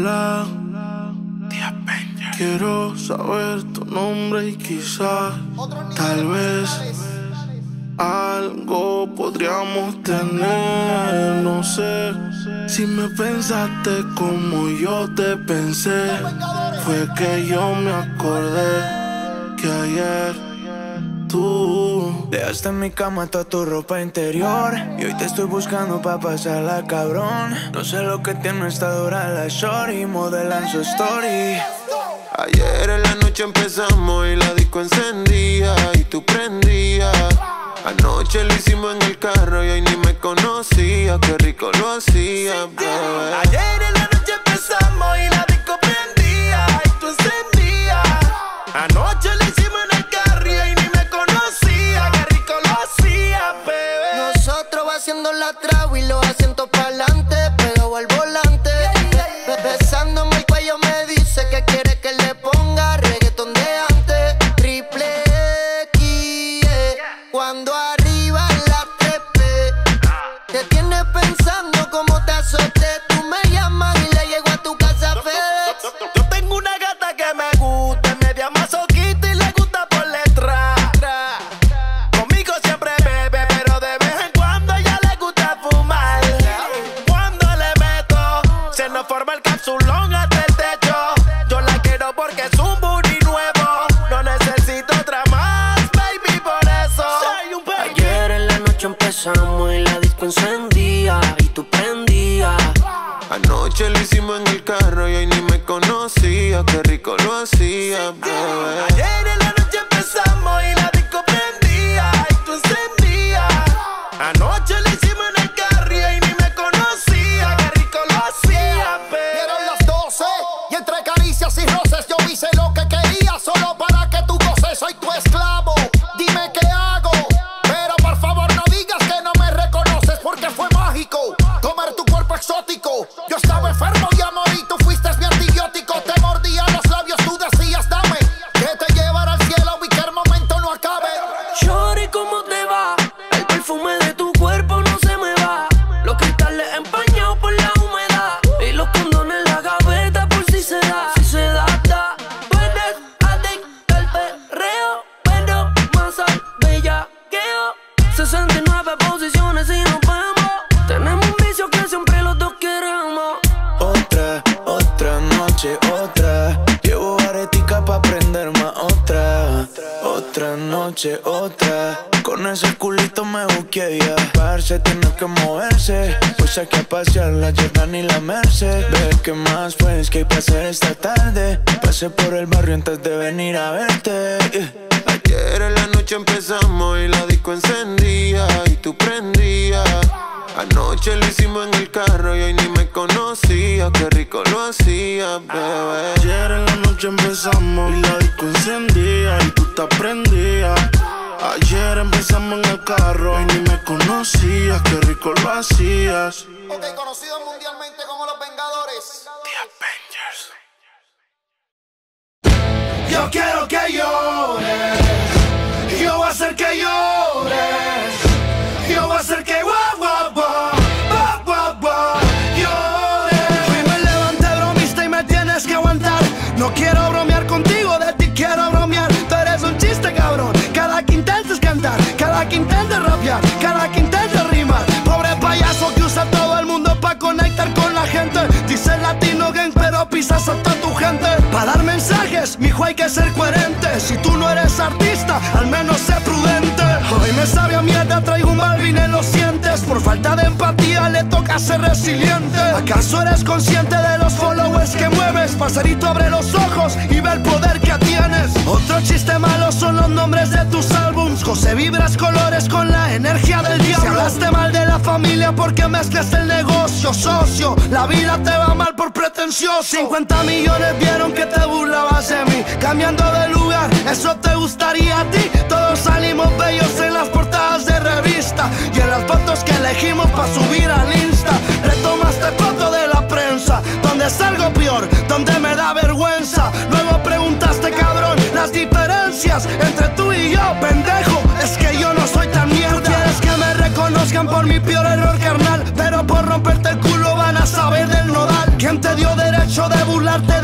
Hola, quiero saber tu nombre y quizás, tal vez, algo podríamos tener. No sé si me pensaste como yo te pensé. Fue que yo me acordé que ayer tú. Dejaste en mi cama toda tu ropa interior. Y hoy te estoy buscando pa' pasarla, cabrón. No sé lo que tiene esta dura la shorty. Modelan su story. Ayer en la noche empezamos y la disco encendía y tú prendías. Anoche lo hicimos en el carro y hoy ni me conocía. Qué rico lo hacía, bebé. Ayer en en el carro y hoy ni me conocía. Qué rico lo hacía, bebé. Ayer en la noche empezamos y Con ese culito me busqué ya. Parce, tiene que moverse. Pues hay que pasear la Jordan y la Merced. Ver qué más pues que hay para hacer esta tarde. Pasé por el barrio antes de venir a verte. yeah. Ayer en la noche empezamos y la disco encendía y tú prendías. Anoche lo hicimos en el carro y hoy ni me conocía. Qué rico lo hacía, bebé. Ayer en la noche empezamos y la disco encendía y tú te prendías. Ayer empezamos en el carro y ni me conocías, qué rico lo hacías. Ok, conocido mundialmente como los Vengadores. Yo quiero que llores, yo voy a hacer que llores, intentes rapear, cada que intentes rimar. Pobre payaso que usa todo el mundo para conectar con la gente. Dice latino gang, pero pisas a toda tu gente. Para dar mensajes, mijo, hay que ser coherente. Si tú no eres artista, al menos sé prudente. Hoy me sabe a mierda, traigo un Balvin en los sientes. Por falta de empatía le toca ser resiliente. ¿Acaso eres consciente de los followers que mueves? Parcerito, abre los ojos y ve el poder que tienes. Otro chiste malo son los nombres de tus álbums. José vibras colores con la energía del diablo. Si hablaste mal de la familia porque mezclas el negocio, socio. La vida te va mal por pretencioso. 50 millones vieron que te burlabas de mí. Cambiando de lugar, eso te gustaría a ti. Todos salimos bellos en y en las fotos que elegimos para subir al Insta. Retomaste foto de la prensa, donde salgo peor, donde me da vergüenza. Luego preguntaste, cabrón, las diferencias entre tú y yo, pendejo. Es que yo no soy tan mierda. Quieres que me reconozcan por mi peor error, carnal. Pero por romperte el culo van a saber del nodal. ¿Quién te dio derecho? de burlarte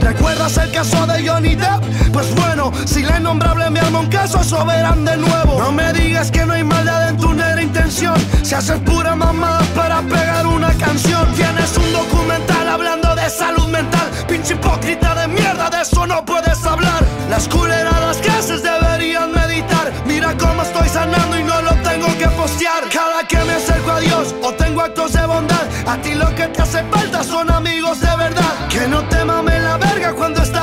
¿Recuerdas el caso de Johnny Depp? Pues bueno, si la innombrable me arma un caso, soberan de nuevo. No me digas que no hay maldad en tu negra intención. Si haces pura mamada para pegar una canción. Tienes un documental hablando de salud mental. Pinche hipócrita de mierda, de eso no puedes hablar. Las culeradas que haces deberían meditar. Mira cómo estoy sanando y no lo tengo que postear. Cada que me acerco a Dios o tengo actos de bondad, a ti lo que te hace falta son amigos de verdad. Que no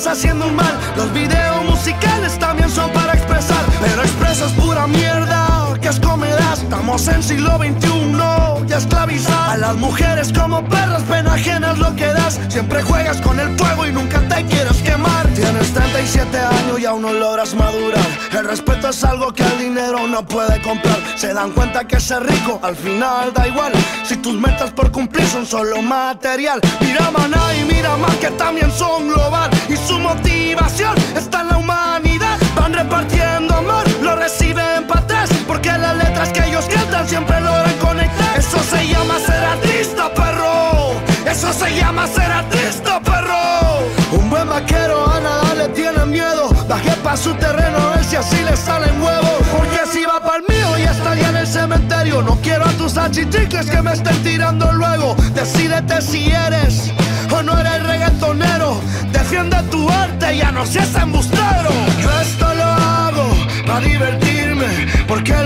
estás haciendo un mal. Los videos musicales también son para expresar, pero expresas pura mierda. Estamos en siglo XXI, ya esclavizar a las mujeres como perras, pena ajenas lo que das. Siempre juegas con el fuego y nunca te quieres quemar. Tienes 37 años y aún no logras madurar. El respeto es algo que el dinero no puede comprar. Se dan cuenta que ser rico al final da igual. Si tus metas por cumplir son solo material. Mira maná y mira más que también son global. Y su motivación está en la humanidad. Van repartiendo amor, lo reciben. Porque las letras que ellos cantan siempre logran conectar. Eso se llama ser artista, perro. Eso se llama ser artista, perro. Un buen vaquero a nada le tiene miedo. Bajé pa' su terreno a ver si así le salen huevos. Porque si va pa'l mío ya estaría en el cementerio. No quiero a tus achichicles que me estén tirando luego. Decídete si eres o no eres reggaetonero. Defiende tu arte, ya no seas embustero. Yo esto lo hago para divertirme, porque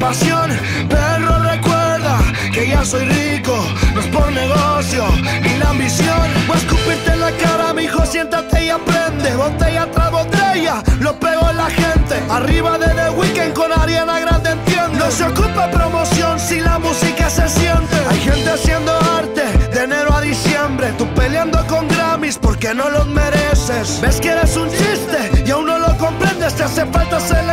pasión. Perro recuerda que ya soy rico, no es por negocio ni la ambición. Voy a escupirte en la cara, mi hijo, siéntate y aprende. Botella tras botella, lo pego en la gente. Arriba de The Weeknd con Ariana Grande, entiendo. No se ocupa promoción si la música se siente. Hay gente haciendo arte de enero a diciembre. Tú peleando con Grammys porque no los mereces. Ves que eres un chiste y aún no lo comprendes. Te hace falta hacerle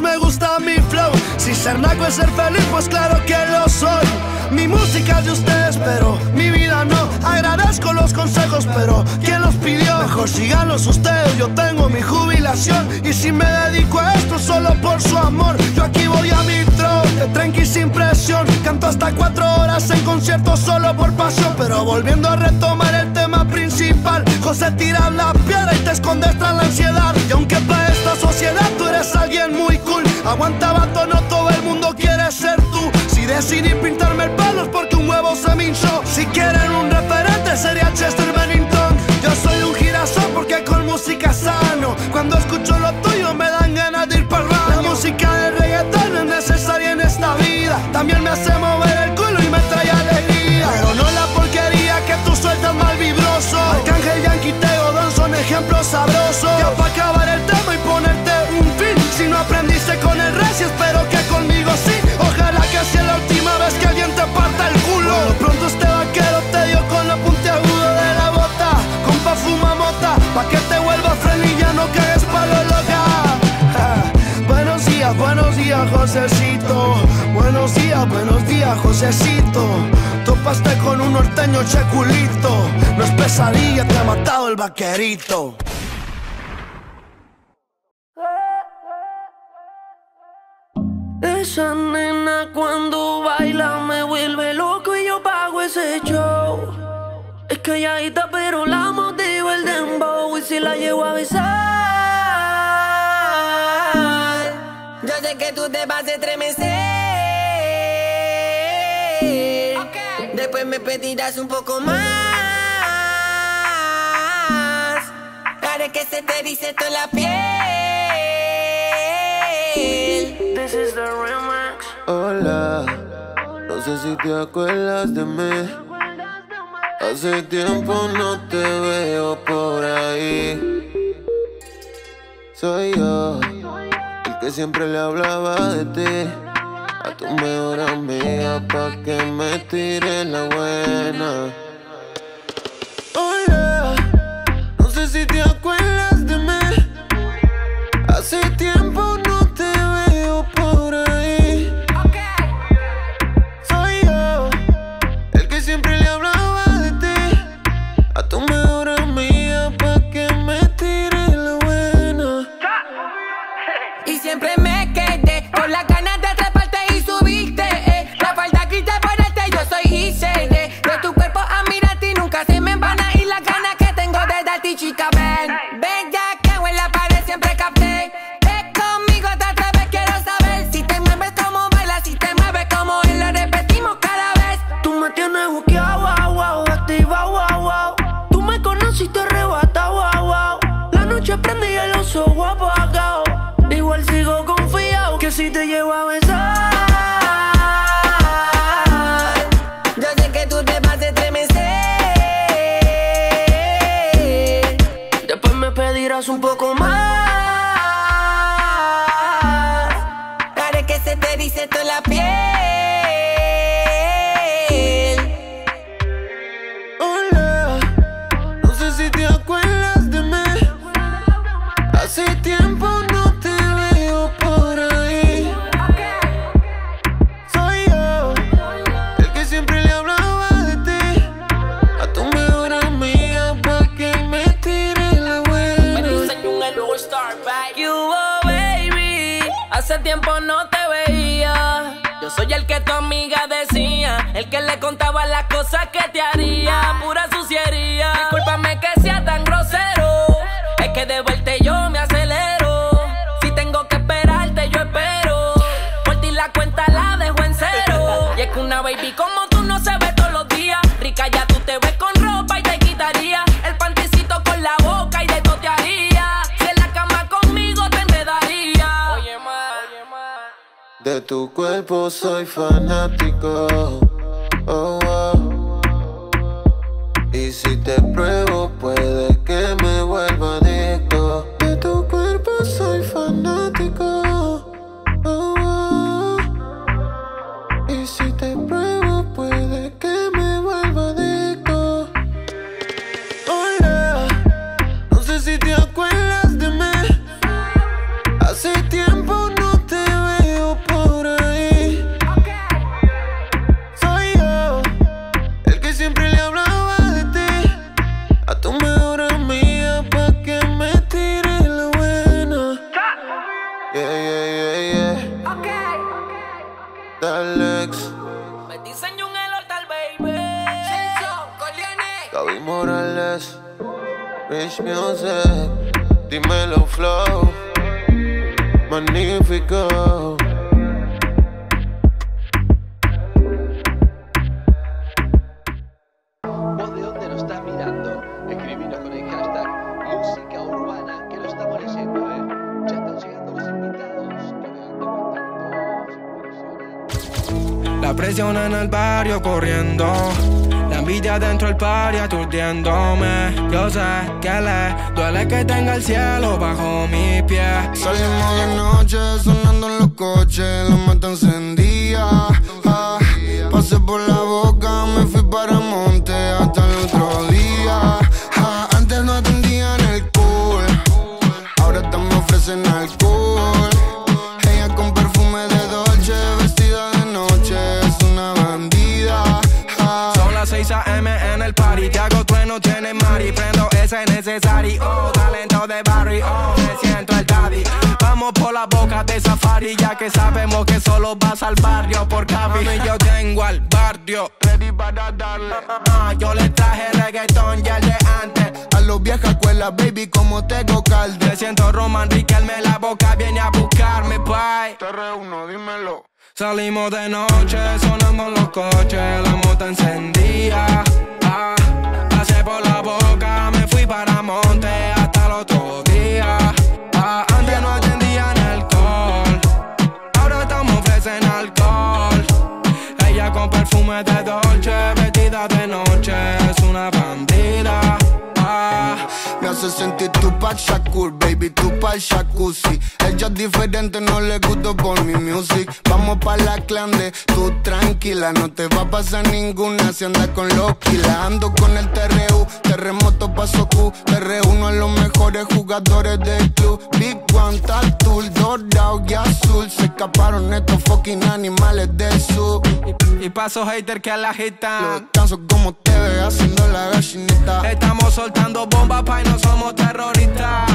me gusta mi flow. Si ser naco es ser feliz, pues claro que lo soy. Mi música es de ustedes, pero mi vida no. Agradezco los consejos, pero ¿quién los pidió? Mejor síganlos ustedes, yo tengo mi jubilación. Y si me dedico a esto solo por su amor, yo aquí voy a mi trote, tranqui sin presión. Canto hasta cuatro horas en concierto solo por pasión. Pero volviendo a retomar el tema principal, José tira la piedra y te escondes tras la ansiedad. Y aunque para esta sociedad tú eres alguien muy cool, aguanta vato, no todo el mundo quiere ser tú. Si decidí pintarme el pelo es porque un huevo se me hinchó. Buenos días, Josecito. Topaste con un norteño checulito. No es pesadilla, te ha matado el vaquerito. Esa nena cuando baila me vuelve loco y yo pago ese show. Es calladita pero la motivo el dembow y si la llevo a besar. Yo sé que tú te vas a Después me pedirás un poco más. Para que se te dice toda la piel. This is the remix. Hola, no sé si te acuerdas de mí. Hace tiempo no te veo por ahí. Soy yo, el que siempre le hablaba de ti a tu mejor amiga pa' que me tire la buena. tu cuerpo soy fanático. Gaby Morales, Rich Music, dímelo flow, magnífico. ¿Vos de dónde lo estás mirando? Escribinos con el hashtag música urbana que lo estamos leyendo, ¿eh? Ya están llegando los invitados, cargando tantos, La presión en el barrio corriendo envidia dentro del party aturdiéndome. Yo sé que le duele que tenga el cielo bajo mis pies. Salimos de noche sonando en los coches, la mata encendida. Barry, oh, me siento el daddy. Vamos por la boca de safari, ya que sabemos que solo vas al barrio por Cavi. yo tengo al barrio, ready para darle. Uh, uh, yo le traje reggaetón ya de antes. A los viejas escuelas, baby, como tengo calde. Me siento Roman Riquelme, la boca viene a buscarme, bye. Te reúno, dímelo. Salimos de noche, sonamos los coches, la mota encendía. Ah, pasé por la boca, me fui para monte. fumeta dolce, vestida de noche Me hace sentir tu pa' Shakur, baby, tu pa' jacuzzi Ella es diferente, no le gusta por mi music. Vamos pa' la clande, tú tranquila No te va a pasar ninguna si andas con los kila Ando con el TRU, terremoto paso Q. TR1 a los mejores jugadores del club. Big One, Tatul, dorado y azul. Se escaparon estos fucking animales del sur. Y, y paso hater que a la gita. Los canso como te ve haciendo la gallinita. Estamos soltando bombas y no somos terroristas.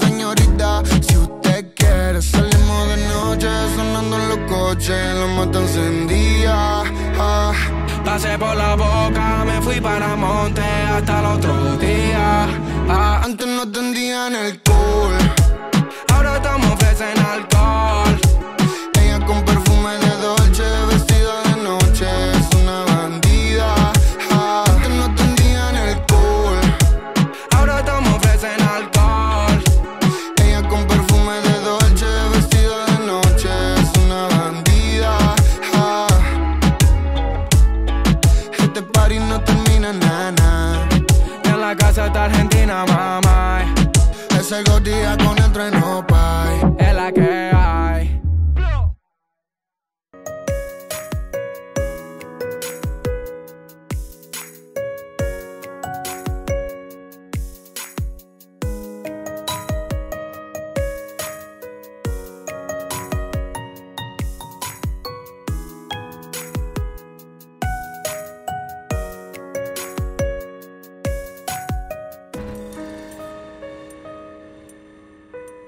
Señorita, si usted quiere salimos de noche sonando en los coches, la mata encendida. Ah, Pasé por la boca, me fui para monte hasta el otro día. Ah, antes no tendían el cool, termina nana. En la casa está Argentina, mamá. Ese gordía con el treno,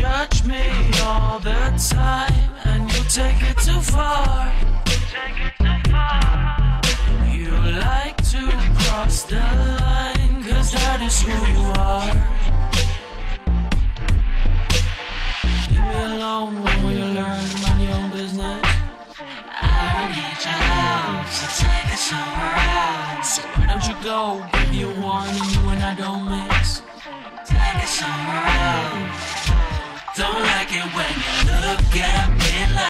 judge me all the time and you take it too far. You like to cross the line, cause that is who you are. Leave me alone when you learn mind your own business? I need your help, so take it somewhere else. So why don't you go, give you one and you and I don't mix? Take it somewhere else. Don't like it when you look at me like